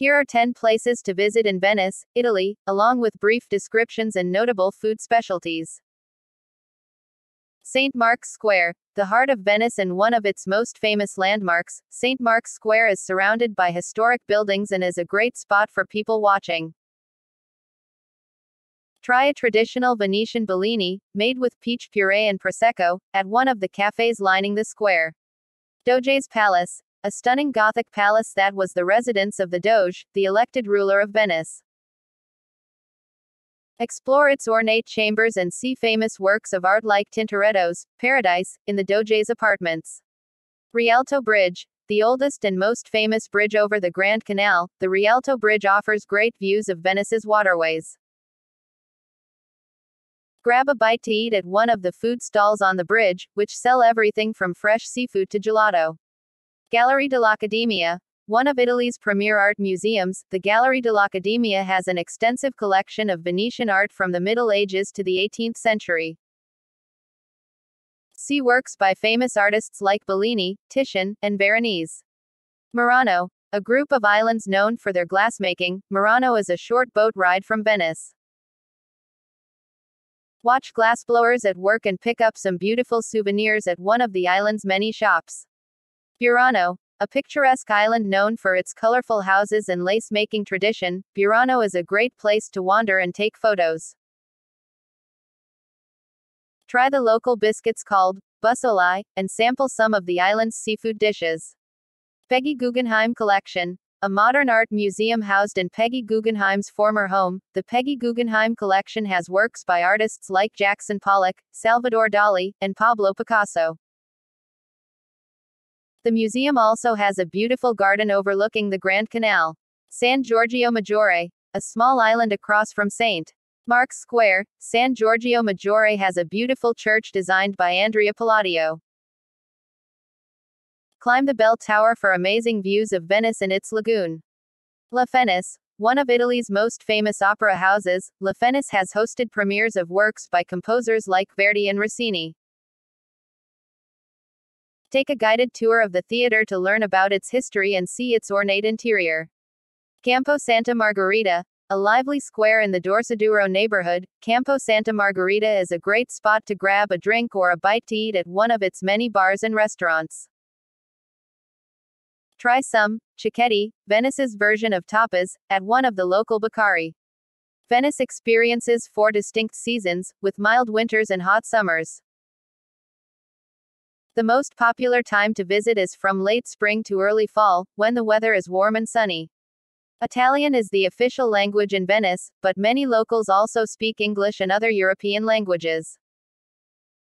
Here are 10 places to visit in Venice, Italy, along with brief descriptions and notable food specialties. St. Mark's Square, the heart of Venice and one of its most famous landmarks, St. Mark's Square is surrounded by historic buildings and is a great spot for people watching. Try a traditional Venetian Bellini, made with peach puree and Prosecco, at one of the cafes lining the square. Doge's Palace, a stunning Gothic palace that was the residence of the Doge, the elected ruler of Venice. Explore its ornate chambers and see famous works of art like Tintoretto's Paradise in the Doge's apartments. Rialto Bridge, the oldest and most famous bridge over the Grand Canal, the Rialto Bridge offers great views of Venice's waterways. Grab a bite to eat at one of the food stalls on the bridge, which sell everything from fresh seafood to gelato. Gallery dell'Accademia, one of Italy's premier art museums, the Gallery dell'Accademia has an extensive collection of Venetian art from the Middle Ages to the 18th century. See works by famous artists like Bellini, Titian, and Veronese. Murano, a group of islands known for their glassmaking, Murano is a short boat ride from Venice. Watch glassblowers at work and pick up some beautiful souvenirs at one of the island's many shops. Burano, a picturesque island known for its colorful houses and lace making tradition, Burano is a great place to wander and take photos. Try the local biscuits called bussolai and sample some of the island's seafood dishes. Peggy Guggenheim Collection, a modern art museum housed in Peggy Guggenheim's former home, the Peggy Guggenheim Collection has works by artists like Jackson Pollock, Salvador Dali, and Pablo Picasso. The museum also has a beautiful garden overlooking the Grand Canal. San Giorgio Maggiore, a small island across from St. Mark's Square, San Giorgio Maggiore has a beautiful church designed by Andrea Palladio. Climb the bell tower for amazing views of Venice and its lagoon. La Fenice, one of Italy's most famous opera houses, La Fenice has hosted premieres of works by composers like Verdi and Rossini. Take a guided tour of the theater to learn about its history and see its ornate interior. Campo Santa Margherita, a lively square in the Dorsoduro neighborhood, Campo Santa Margherita is a great spot to grab a drink or a bite to eat at one of its many bars and restaurants. Try some, cicchetti, Venice's version of tapas, at one of the local bacari. Venice experiences four distinct seasons, with mild winters and hot summers. The most popular time to visit is from late spring to early fall, when the weather is warm and sunny. Italian is the official language in Venice, but many locals also speak English and other European languages.